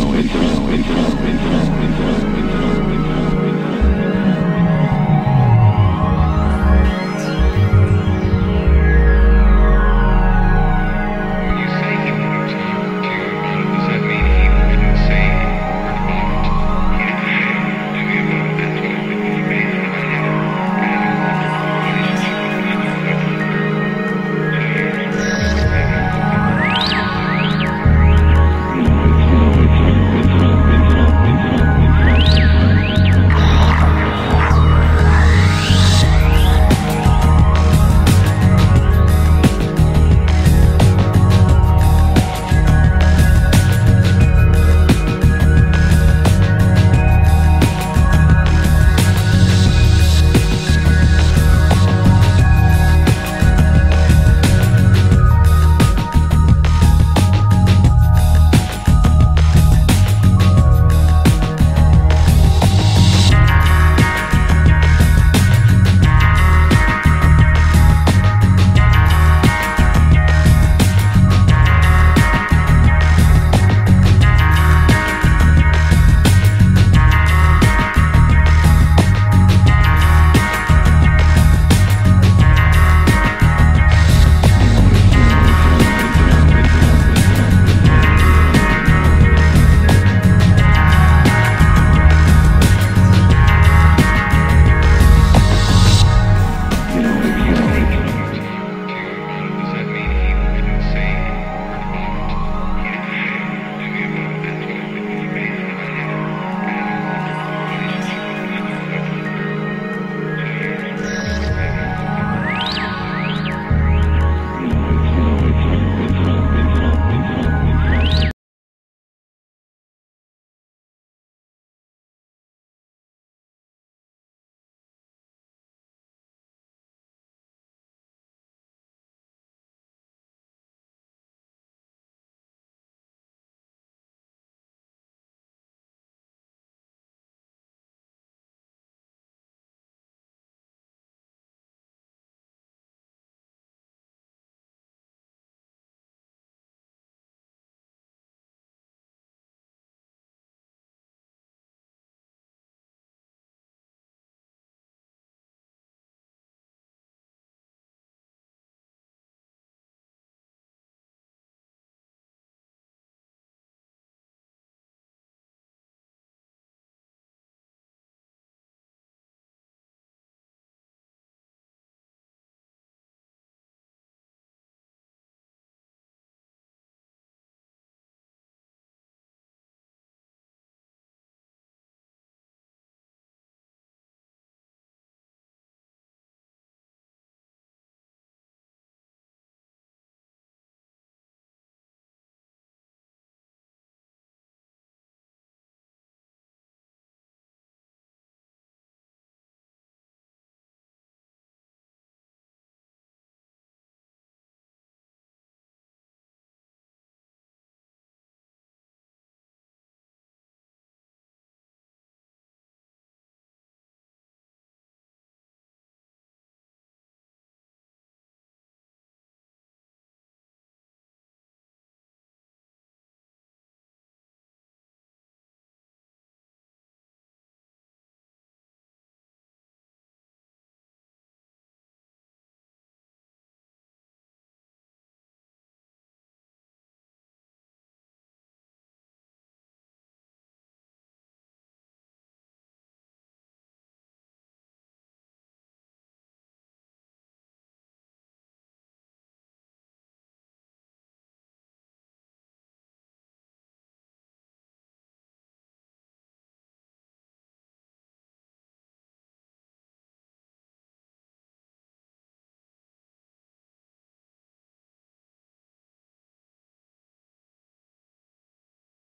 internal, internal, internal.